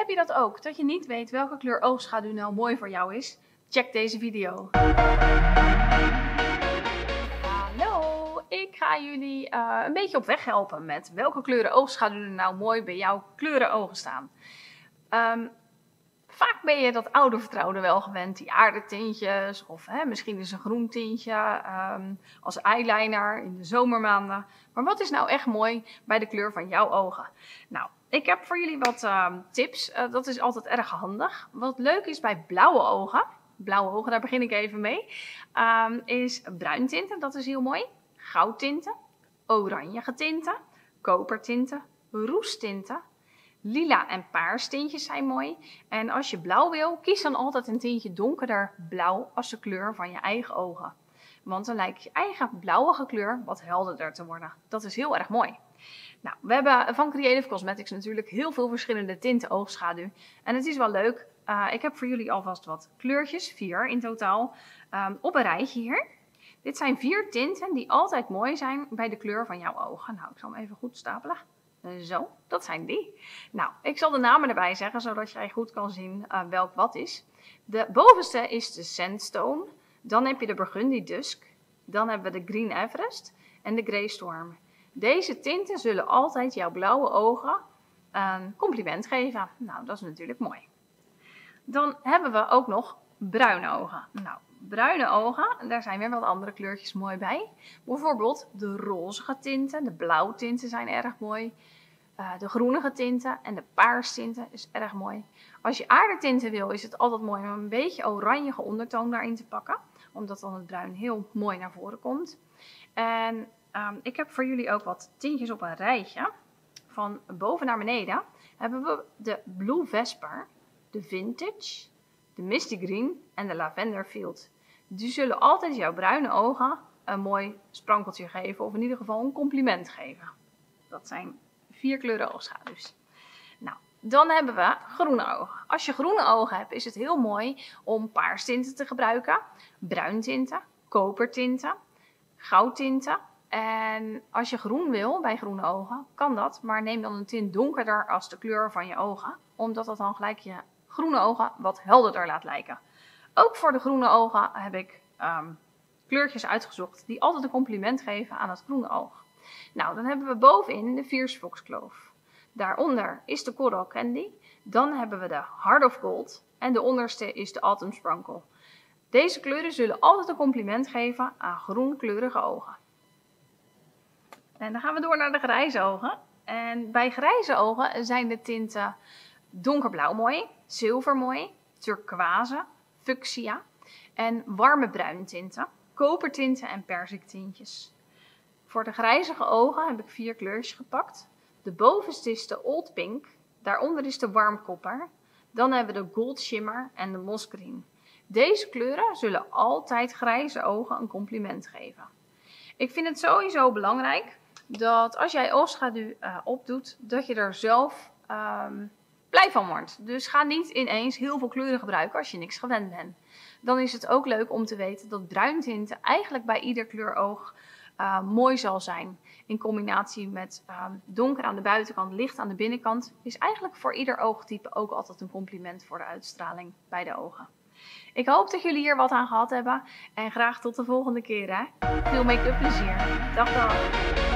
Heb je dat ook? Dat je niet weet welke kleur oogschaduw nou mooi voor jou is? Check deze video. Hallo, ik ga jullie uh, een beetje op weg helpen met welke kleuren oogschaduwen nou mooi bij jouw kleuren ogen staan. Um, vaak ben je dat oude vertrouwde wel gewend, die aardetintjes of hè, misschien is een groen tintje um, als eyeliner in de zomermaanden. Maar wat is nou echt mooi bij de kleur van jouw ogen? Nou, ik heb voor jullie wat uh, tips. Uh, dat is altijd erg handig. Wat leuk is bij blauwe ogen, blauwe ogen, daar begin ik even mee, um, is bruintinten, dat is heel mooi. Goudtinten, oranje tinten, kopertinten, roestinten, Lila en paars tintjes zijn mooi. En als je blauw wil, kies dan altijd een tintje donkerder blauw als de kleur van je eigen ogen. Want dan lijkt je eigen blauwige kleur wat helderder te worden. Dat is heel erg mooi. Nou, we hebben van Creative Cosmetics natuurlijk heel veel verschillende tinten oogschaduw. En het is wel leuk. Uh, ik heb voor jullie alvast wat kleurtjes, vier in totaal, um, op een rijtje hier. Dit zijn vier tinten die altijd mooi zijn bij de kleur van jouw ogen. Nou, ik zal hem even goed stapelen. Zo, dat zijn die. Nou, ik zal de namen erbij zeggen, zodat jij goed kan zien uh, welk wat is. De bovenste is de Sandstone. Dan heb je de Burgundy Dusk. Dan hebben we de Green Everest en de Grey Storm. Deze tinten zullen altijd jouw blauwe ogen een compliment geven. Nou, dat is natuurlijk mooi. Dan hebben we ook nog bruine ogen. Nou, bruine ogen, daar zijn weer wat andere kleurtjes mooi bij. Bijvoorbeeld de rozige tinten, de blauwtinten zijn erg mooi. Uh, de groenige tinten en de paarstinten is erg mooi. Als je aardetinten wil, is het altijd mooi om een beetje oranjige ondertoon daarin te pakken. Omdat dan het bruin heel mooi naar voren komt. En um, ik heb voor jullie ook wat tintjes op een rijtje. Van boven naar beneden hebben we de Blue Vesper, de Vintage, de Misty Green en de Lavender Field. Die zullen altijd jouw bruine ogen een mooi sprankeltje geven, of in ieder geval een compliment geven. Dat zijn vier kleuren oogschaduws. Nou, dan hebben we groene ogen. Als je groene ogen hebt, is het heel mooi om paarstinten te gebruiken, bruintinten, kopertinten, goudtinten. En als je groen wil bij groene ogen, kan dat, maar neem dan een tint donkerder als de kleur van je ogen, omdat dat dan gelijk je groene ogen wat helderder laat lijken. Ook voor de groene ogen heb ik um, kleurtjes uitgezocht die altijd een compliment geven aan het groene oog. Nou, dan hebben we bovenin de Foxglove. Daaronder is de Coral Candy. Dan hebben we de Heart of Gold. En de onderste is de Autumn Sprinkle. Deze kleuren zullen altijd een compliment geven aan groenkleurige ogen. En dan gaan we door naar de grijze ogen. En bij grijze ogen zijn de tinten donkerblauw mooi, zilver mooi, turquoise, fuchsia en warme bruine tinten, kopertinten en persiktintjes. Voor de grijzige ogen heb ik vier kleurtjes gepakt. De bovenste is de Old Pink, daaronder is de warmkopper. Dan hebben we de Gold Shimmer en de Moss Green. Deze kleuren zullen altijd grijze ogen een compliment geven. Ik vind het sowieso belangrijk dat als jij oogschaduw uh, opdoet, dat je er zelf um, blij van wordt. Dus ga niet ineens heel veel kleuren gebruiken als je niks gewend bent. Dan is het ook leuk om te weten dat bruintinten eigenlijk bij ieder kleuroog uh, mooi zal zijn. In combinatie met uh, donker aan de buitenkant, licht aan de binnenkant, is eigenlijk voor ieder oogtype ook altijd een compliment voor de uitstraling bij de ogen. Ik hoop dat jullie hier wat aan gehad hebben en graag tot de volgende keer. Hè? Veel make-up plezier. Dag dag.